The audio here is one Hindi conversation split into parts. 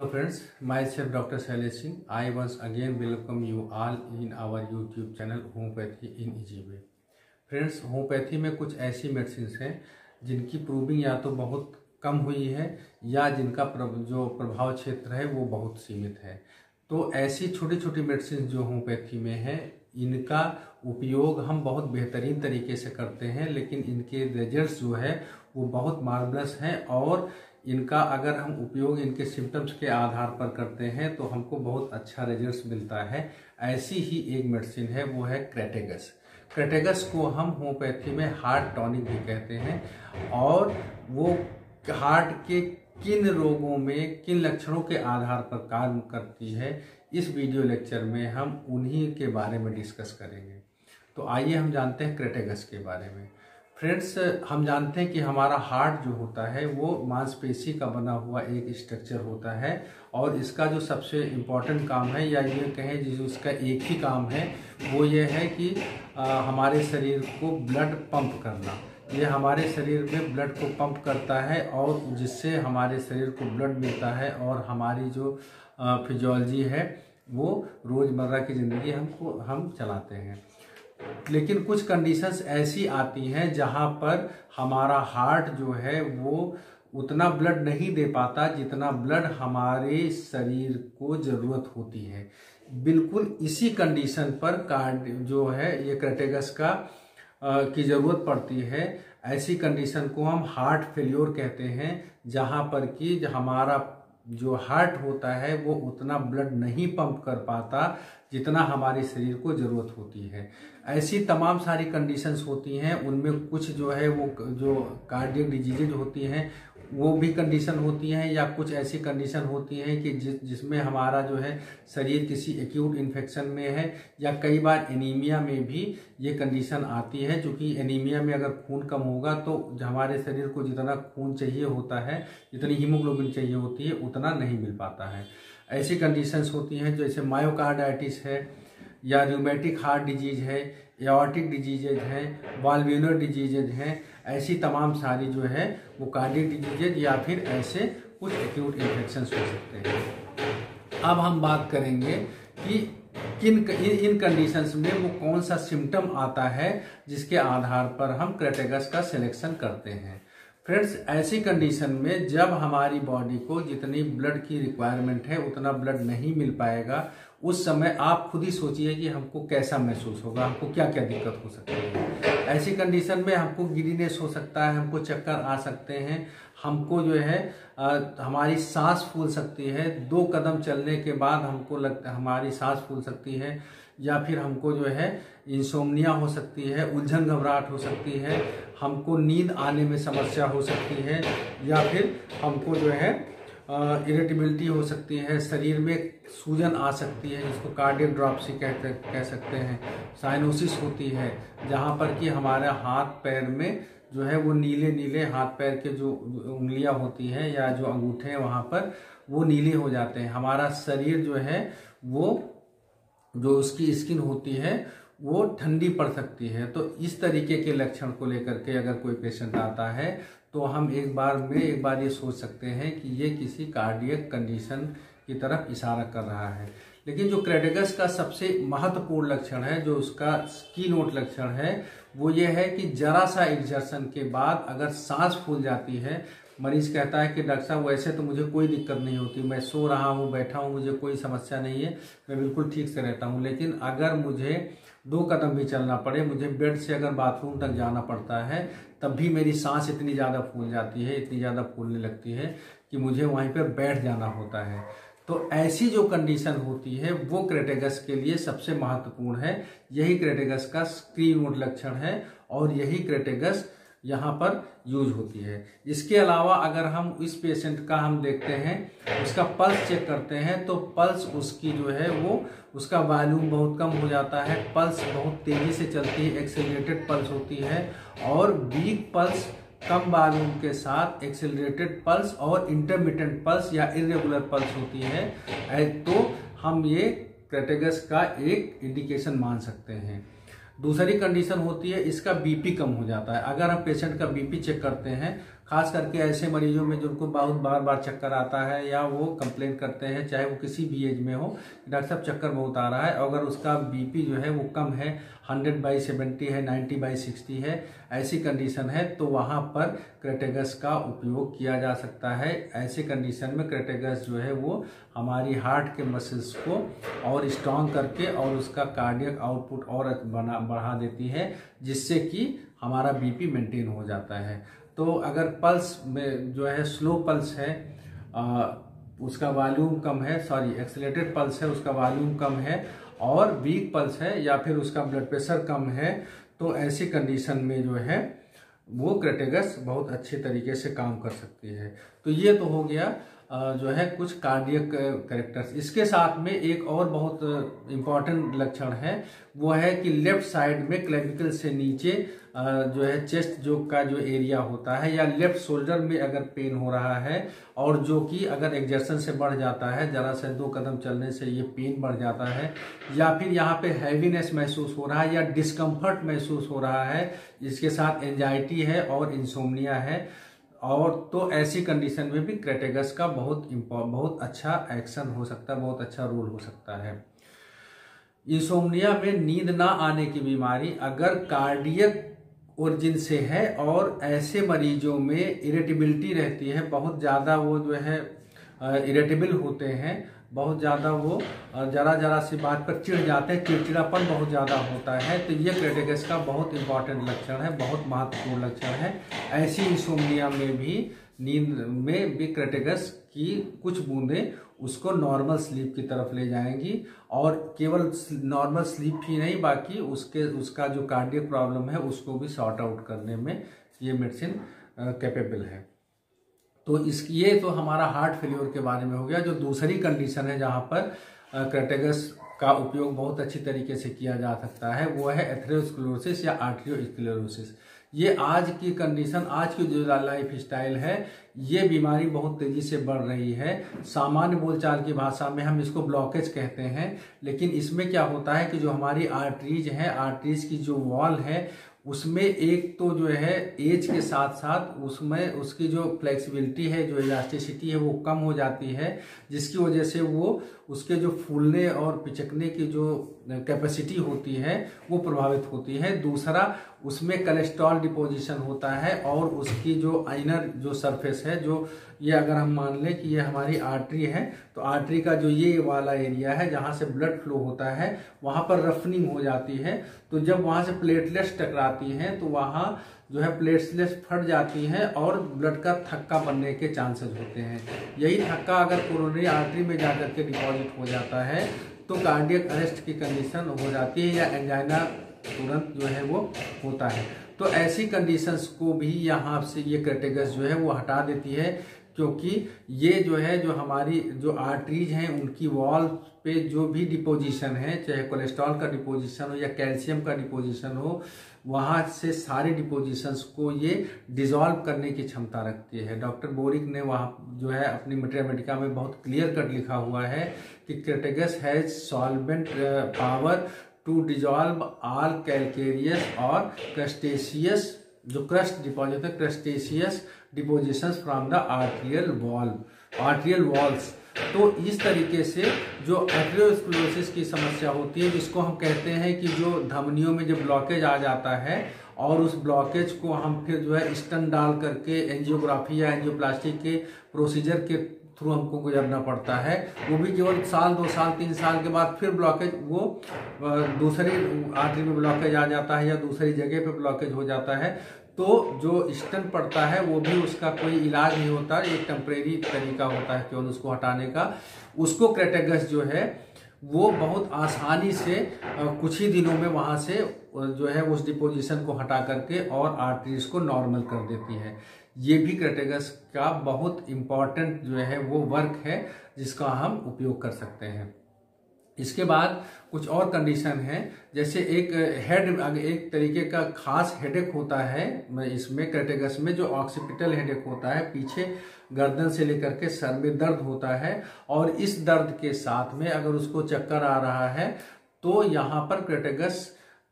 Hello friends, myself Dr. Shailesh Singh. I once again welcome you all in our YouTube channel homeopathy in easy way friends homeopathy में कुछ ऐसी मेडिसिन हैं जिनकी प्रूविंग या तो बहुत कम हुई है या जिनका जो प्रभाव क्षेत्र है वो बहुत सीमित है तो ऐसी छोटी छोटी मेडिसिन जो होम्योपैथी में है इनका उपयोग हम बहुत बेहतरीन तरीके से करते हैं, लेकिन इनके रिजल्ट्स जो है, वो बहुत मार्बलस हैं और इनका अगर हम उपयोग इनके सिम्टम्स के आधार पर करते हैं तो हमको बहुत अच्छा रिज़ल्ट मिलता है। ऐसी ही एक मेडिसिन है, वो है क्रेटेगस क्रेटेगस को हम होम्योपैथी में हार्ट टॉनिक भी कहते हैं और वो हार्ट के किन रोगों में, किन लक्षणों के आधार पर काम करती है इस वीडियो लेक्चर में हम उन्हीं के बारे में डिस्कस करेंगे। तो आइए हम जानते हैं क्रेटेगस के बारे में। फ्रेंड्स हम जानते हैं कि हमारा हार्ट जो होता है वो मांसपेशी का बना हुआ एक स्ट्रक्चर होता है और इसका जो सबसे इंपॉर्टेंट काम है या ये कहें जिस उसका एक ही काम है वो ये है कि आ, हमारे शरीर को ब्लड पंप करना। ये हमारे शरीर में ब्लड को पंप करता है और जिससे हमारे शरीर को ब्लड मिलता है और हमारी जो फिजियोलॉजी है वो रोज़मर्रा की ज़िंदगी हमको हम चलाते हैं। लेकिन कुछ कंडीशंस ऐसी आती हैं जहाँ पर हमारा हार्ट जो है वो उतना ब्लड नहीं दे पाता जितना ब्लड हमारे शरीर को ज़रूरत होती है। बिल्कुल इसी कंडीशन पर कार्ड जो है ये क्रेटेगस का आ, की ज़रूरत पड़ती है। ऐसी कंडीशन को हम हार्ट फेल्योर कहते हैं जहाँ पर कि हमारा जो हार्ट होता है, वो उतना ब्लड नहीं पंप कर पाता जितना हमारे शरीर को ज़रूरत होती है। ऐसी तमाम सारी कंडीशंस होती हैं, उनमें कुछ जो है वो जो कार्डियक डिजीजेज होती हैं वो भी कंडीशन होती हैं या कुछ ऐसी कंडीशन होती हैं कि जिस, जिसमें हमारा जो है शरीर किसी एक्यूट इन्फेक्शन में है या कई बार एनीमिया में भी ये कंडीशन आती है। क्योंकि एनीमिया में अगर खून कम होगा तो हमारे शरीर को जितना खून चाहिए होता है, जितनी हीमोग्लोबिन चाहिए होती है, उतना नहीं मिल पाता है। ऐसी कंडीशंस होती हैं, जैसे मायोकार्डाइटिस है या र्यूमेटिक हार्ट डिज़ीज़ है एॉर्टिक डिजीजेज हैं वाल्व्यूलर डिजीजेज हैं ऐसी तमाम सारी जो है, वो कार्डिक डिजीजेज या फिर ऐसे कुछ एक्यूट इन्फेक्शन हो सकते हैं। अब हम बात करेंगे कि किन, इन कंडीशंस में वो कौन सा सिम्टम आता है, जिसके आधार पर हम क्रेटेगस का सिलेक्शन करते हैं। फ्रेंड्स ऐसी कंडीशन में जब हमारी बॉडी को जितनी ब्लड की रिक्वायरमेंट है, उतना ब्लड नहीं मिल पाएगा उस समय आप खुद ही सोचिए कि हमको कैसा महसूस होगा हमको क्या क्या दिक्कत हो सकती है। ऐसी कंडीशन में हमको गिरीनेस हो सकता है हमको चक्कर आ सकते हैं हमको जो है आ, हमारी सांस फूल सकती है दो कदम चलने के बाद हमको लग हमारी सांस फूल सकती है या फिर हमको जो है इंसोमनिया हो सकती है उलझन घबराहट हो सकती है हमको नींद आने में समस्या हो सकती है या फिर हमको जो है इरिटेबिलिटी हो सकती है, शरीर में सूजन आ सकती है, जिसको कार्डियक ड्रॉपसी कह कह सकते हैं। साइनोसिस होती है, जहाँ पर कि हमारे हाथ पैर में जो है वो नीले नीले हाथ पैर के जो उंगलियाँ होती हैं या जो अंगूठे हैं, वहाँ पर वो नीले हो जाते हैं। हमारा शरीर जो है वो, जो उसकी स्किन होती है वो ठंडी पड़ सकती है। तो इस तरीके के लक्षण को लेकर के अगर कोई पेशेंट आता है तो हम एक बार में एक बार ये सोच सकते हैं कि ये किसी कार्डियक कंडीशन की तरफ़ इशारा कर रहा है। लेकिन जो क्रेडिगस का सबसे महत्वपूर्ण लक्षण है, जो उसका की नोट लक्षण है, वो ये है कि जरा सा एग्जर्सन के बाद अगर सांस फूल जाती है मरीज़ कहता है कि, डॉक्टर साहब, वैसे तो मुझे कोई दिक्कत नहीं होती। मैं सो रहा हूँ, बैठा हूँ, मुझे कोई समस्या नहीं है। मैं बिल्कुल ठीक से रहता हूँ। लेकिन अगर मुझे दो कदम भी चलना पड़े, मुझे बेड से अगर बाथरूम तक जाना पड़ता है, तब भी मेरी सांस इतनी ज़्यादा फूल जाती है, इतनी ज़्यादा फूलने लगती है कि मुझे वहीं पर बैठ जाना होता है। तो ऐसी जो कंडीशन होती है, वो क्रेटेगस के लिए सबसे महत्वपूर्ण है। यही क्रेटेगस का स्क्रीन लक्षण है और यही क्रेटेगस यहाँ पर यूज़ होती है। इसके अलावा अगर हम इस पेशेंट का हम देखते हैं, उसका पल्स चेक करते हैं तो पल्स उसकी जो है वो, उसका वॉल्यूम बहुत कम हो जाता है पल्स बहुत तेज़ी से चलती है एक्सेलरेटेड पल्स होती है, और वीक पल्स कम वॉल्यूम के साथ एक्सेलरेटेड पल्स और इंटरमीडियंट पल्स या इरेगुलर पल्स होती है तो हम ये क्रेटेगस का एक इंडिकेशन मान सकते हैं। दूसरी कंडीशन होती है, इसका बीपी कम हो जाता है। अगर हम पेशेंट का बीपी चेक करते हैं, खास करके ऐसे मरीजों में जिनको बहुत बार बार चक्कर आता है या वो कंप्लेन करते हैं, चाहे वो किसी भी एज में हो, डॉक्टर साहब, चक्कर बहुत आ रहा है। अगर उसका बीपी जो है वो कम है हंड्रेड बाई सेवेंटी है नाइन्टी बाई सिक्सटी है ऐसी कंडीशन है तो वहाँ पर क्रेटेगस का उपयोग किया जा सकता है। ऐसे कंडीशन में क्रेटेगस जो है वो हमारी हार्ट के मसल्स को और स्ट्रॉन्ग करके और उसका कार्डियक आउटपुट और बना बढ़ा देती है जिससे कि हमारा बीपी मेंटेन हो जाता है। तो अगर पल्स में जो है स्लो पल्स है आ, उसका वॉल्यूम कम है सॉरी एक्सलेटेड पल्स है उसका वॉल्यूम कम है और वीक पल्स है या फिर उसका ब्लड प्रेशर कम है तो ऐसी कंडीशन में जो है, वो क्रेटेगस बहुत अच्छे तरीके से काम कर सकती है। तो ये तो हो गया। जो है, कुछ कार्डियक करेक्टर्स इसके साथ में एक और बहुत इंपॉर्टेंट लक्षण है, वो है कि लेफ़्ट साइड में क्लेविकल से नीचे जो है चेस्ट जो का जो एरिया होता है, या लेफ़्ट शोल्डर में अगर पेन हो रहा है, और जो कि अगर एग्जर्सन से बढ़ जाता है, जरा से दो कदम चलने से ये पेन बढ़ जाता है, या फिर यहाँ पे हैवीनेस महसूस हो रहा है, या डिस्कम्फर्ट महसूस हो रहा है, इसके साथ एंजाइटी है और इंसोमनिया है। और तो ऐसी कंडीशन में भी क्रेटेगस का बहुत बहुत अच्छा एक्शन हो सकता है, बहुत अच्छा रोल हो सकता है। इंसोमनिया में नींद ना आने की बीमारी अगर कार्डियक ओरिजिन से है और ऐसे मरीजों में इरेटिबिलिटी रहती है, बहुत ज़्यादा वो जो है इरेटेबल होते हैं, बहुत ज़्यादा वो जरा जरा सी बात पर चिढ़ जाते हैं, चिड़चिड़ापन बहुत ज़्यादा होता है तो ये क्रेटेगस का बहुत इंपॉर्टेंट लक्षण है, बहुत महत्वपूर्ण लक्षण है। ऐसी इंसोमनिया में भी, नींद में भी क्रेटेगस की कुछ बूंदें उसको नॉर्मल स्लीप की तरफ़ ले जाएँगी, और केवल नॉर्मल स्लीप ही नहीं, बाकी उसके, उसका जो कार्डियक प्रॉब्लम है, उसको भी सॉर्ट आउट करने में ये मेडिसिन कैपेबल है। तो इस, ये तो हमारा हार्ट फेल्योर के बारे में हो गया, जो दूसरी कंडीशन है जहाँ पर क्रेटेगस का उपयोग बहुत अच्छी तरीके से किया जा सकता है, वो है एथेरोस्क्लोरोसिस या आर्ट्रियोस्क्लेरोसिस ये आज की कंडीशन आज की जो लाइफ स्टाइल है, ये बीमारी बहुत तेज़ी से बढ़ रही है। सामान्य बोलचाल की भाषा में हम इसको ब्लॉकेज कहते हैं, लेकिन इसमें क्या होता है कि जो हमारी आर्टरीज है आर्टरीज की जो वॉल है उसमें एक तो जो है एज के साथ साथ उसमें उसकी जो फ्लेक्सिबिलिटी है, जो इलास्टिसिटी है, वो कम हो जाती है, जिसकी वजह से वो उसके जो फूलने और पिचकने की जो कैपेसिटी होती है, वो प्रभावित होती है। दूसरा, उसमें कोलेस्ट्रॉल डिपोजिशन होता है और उसकी जो आइनर जो सरफेस है, जो ये अगर हम मान लें कि ये हमारी आर्टरी है तो आर्टरी का जो ये वाला एरिया है, जहाँ से ब्लड फ्लो होता है, वहाँ पर रफनिंग हो जाती है। तो जब वहाँ से प्लेटलेट्स टकराती हैं तो वहाँ जो है प्लेटलेट्स फट जाती हैं और ब्लड का थक्का बनने के चांसेस होते हैं। यही थक्का अगर कोरोनरी आर्टरी में जाकर के डिपॉजिट हो जाता है तो कार्डियक अरेस्ट की कंडीशन हो जाती है या एंजाइना तुरंत जो है वो होता है। तो ऐसी कंडीशंस को भी यहाँ से ये कैटेगस जो है वो हटा देती है क्योंकि ये जो है, जो हमारी जो आर्टरीज हैं, उनकी वॉल पे जो भी डिपोजिशन है, चाहे कोलेस्ट्रॉल का डिपोजिशन हो या कैल्शियम का डिपोजिशन हो, वहाँ से सारे डिपोजिशंस को ये डिजॉल्व करने की क्षमता रखती है। डॉक्टर बोरिक ने वहाँ जो है, अपनी मेट्रिया में बहुत क्लियर कट लिखा हुआ है कि crataegus has solvent power to dissolve all calcareous और क्रस्टेशियस जो क्रस्ट डिपॉजिट है crustaceous deposition from the arterial wall arterial walls तो इस तरीके से जो एट्रियोस्क्लोसिस की समस्या होती है, जिसको हम कहते हैं कि जो धमनियों में जो ब्लॉकेज आ जाता है, और उस ब्लॉकेज को हम फिर जो है स्टन डाल करके एंजियोग्राफी या एंजियोप्लास्टिक के प्रोसीजर के थ्रू हमको गुजरना पड़ता है। वो भी केवल साल, दो साल, तीन साल के बाद फिर ब्लॉकेज वो दूसरी आर्टरी में ब्लॉकेज आ जाता है या दूसरी जगह पे ब्लॉकेज हो जाता है। तो जो स्टन पड़ता है, वो भी उसका कोई इलाज नहीं होता एक टेम्परेरी तरीका होता है केवल उसको हटाने का। उसको क्रेटेगस जो है, वो बहुत आसानी से कुछ ही दिनों में वहाँ से जो है, उस डिपोजिशन को हटा करके और आर्टरीज को नॉर्मल कर देती है। ये भी क्रेटेगस का बहुत इंपॉर्टेंट जो है, वो वर्क है, जिसका हम उपयोग कर सकते हैं। इसके बाद कुछ और कंडीशन है, जैसे एक हेड एक तरीके का खास हेडेक होता है इसमें क्रेटेगस में जो ऑक्सीपिटल हेडेक होता है, पीछे गर्दन से लेकर के सर में दर्द होता है, और इस दर्द के साथ में अगर उसको चक्कर आ रहा है तो यहाँ पर क्रेटेगस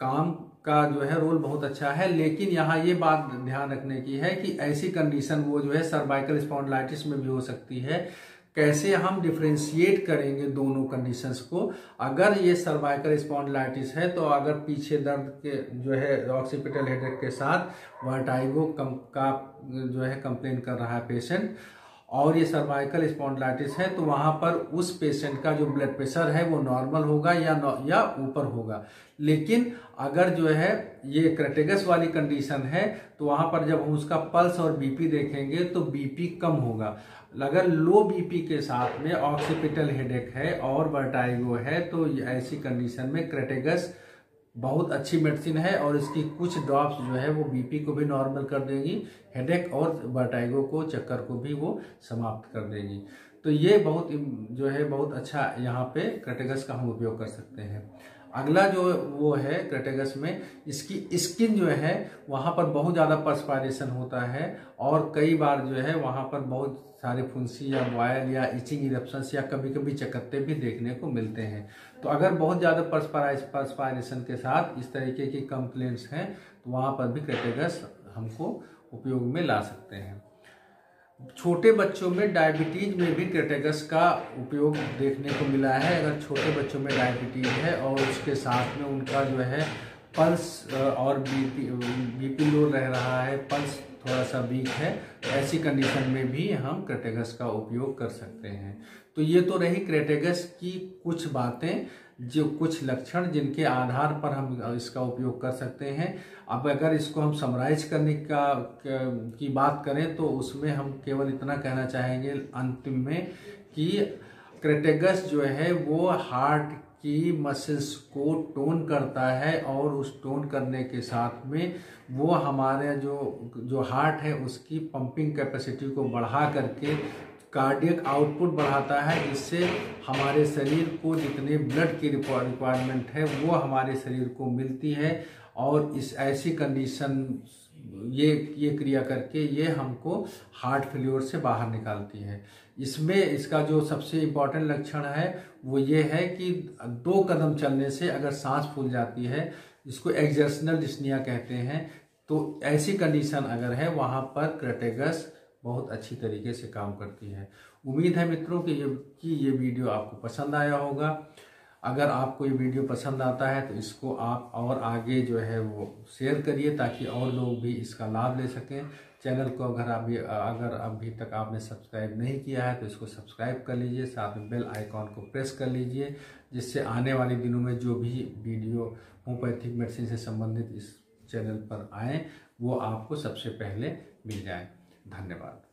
काम का जो है रोल बहुत अच्छा है, लेकिन यहाँ ये बात ध्यान रखने की है कि ऐसी कंडीशन वो जो है सर्वाइकल स्पॉन्डलाइटिस में भी हो सकती है कैसे हम डिफ्रेंशिएट करेंगे दोनों कंडीशंस को? अगर ये सर्वाइकल स्पॉन्डलाइटिस है तो अगर पीछे दर्द के जो है ऑक्सीपिटल हेडेक के साथ वर्टाइगो कम, का जो है कंप्लेन कर रहा है पेशेंट और ये सर्वाइकल स्पॉन्डलाइटिस है तो वहाँ पर उस पेशेंट का जो ब्लड प्रेशर है, वो नॉर्मल होगा या या ऊपर होगा। लेकिन अगर जो है, ये क्रेटेगस वाली कंडीशन है तो वहाँ पर जब हम उसका पल्स और बीपी देखेंगे तो बीपी कम होगा। अगर लो बीपी के साथ में ऑक्सीपिटल हेडेक है और वर्टाइगो है तो ऐसी कंडीशन में क्रेटेगस बहुत अच्छी मेडिसिन है और इसकी कुछ ड्रॉप्स जो है वो बीपी को भी नॉर्मल कर देंगी हेडेक और वर्टाइगो को चक्कर को भी वो समाप्त कर देगी। तो ये बहुत, जो है बहुत अच्छा यहाँ पे क्रेटेगस का हम उपयोग कर सकते हैं। अगला जो वो है क्रेटेगस में, इसकी स्किन जो है, वहाँ पर बहुत ज़्यादा पर्सपायरेशन होता है और कई बार जो है, वहाँ पर बहुत सारे फुंसी या बॉयल या इचिंग इरप्शंस या कभी कभी चकत्ते भी देखने को मिलते हैं। तो अगर बहुत ज़्यादा पर्सपायरेशन के साथ इस तरीके की कंप्लेंट्स हैं तो वहाँ पर भी क्रेटेगस हमको उपयोग में ला सकते हैं। छोटे बच्चों में डायबिटीज़ में भी क्रेटेगस का उपयोग देखने को मिला है। अगर छोटे बच्चों में डायबिटीज़ है और उसके साथ में उनका जो है पल्स और बीपी बीपी लो रह रहा है, पल्स थोड़ा सा वीक है तो ऐसी कंडीशन में भी हम क्रेटेगस का उपयोग कर सकते हैं। तो ये तो रही क्रेटेगस की कुछ बातें। जो कुछ लक्षण जिनके आधार पर हम इसका उपयोग कर सकते हैं। अब अगर इसको हम समराइज करने का, की बात करें तो उसमें हम केवल इतना कहना चाहेंगे अंतिम में कि क्रेटेगस जो है, वो हार्ट की मसल्स को टोन करता है और उस टोन करने के साथ में वो हमारे जो जो हार्ट है, उसकी पंपिंग कैपेसिटी को बढ़ा करके कार्डियक आउटपुट बढ़ाता है, जिससे हमारे शरीर को जितने ब्लड की रिक्वायरमेंट है, वो हमारे शरीर को मिलती है और इस ऐसी कंडीशन ये ये क्रिया करके ये हमको हार्ट फेल्योर से बाहर निकालती है। इसमें इसका जो सबसे इम्पोर्टेंट लक्षण है, वो ये है कि दो कदम चलने से अगर सांस फूल जाती है, इसको एग्जर्सनल डिस्निया कहते हैं तो ऐसी कंडीशन अगर है, वहाँ पर क्रेटेगस बहुत अच्छी तरीके से काम करती है। उम्मीद है मित्रों कि ये कि ये वीडियो आपको पसंद आया होगा। अगर आपको ये वीडियो पसंद आता है तो इसको आप और आगे जो है वो शेयर करिए ताकि और लोग भी इसका लाभ ले सकें। चैनल को अगर अभी अगर अभी तक आपने सब्सक्राइब नहीं किया है तो इसको सब्सक्राइब कर लीजिए, साथ में बेल आइकॉन को प्रेस कर लीजिए, जिससे आने वाले दिनों में जो भी वीडियो होम्योपैथिक मेडिसिन से संबंधित इस चैनल पर आए, वो आपको सबसे पहले मिल जाए। धन्यवाद।